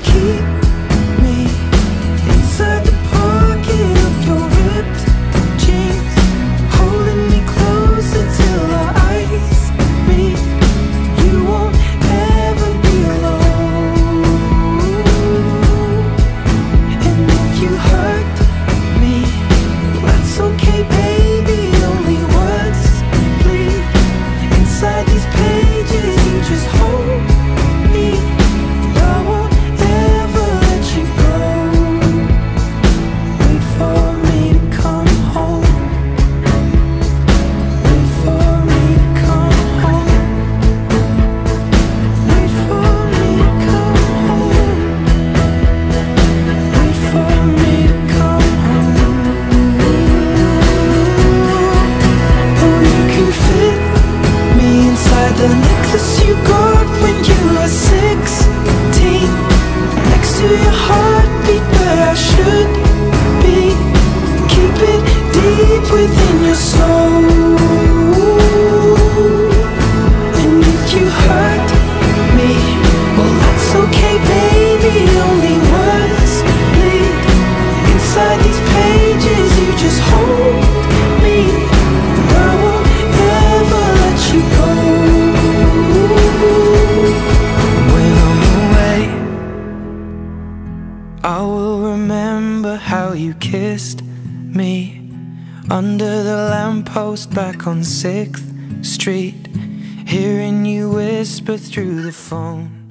Keep were sixteen. Next to your heartbeat, where I should be. Keep it deep within your soul. I will remember how you kissed me under the lamppost back on 6th Street, hearing you whisper through the phone.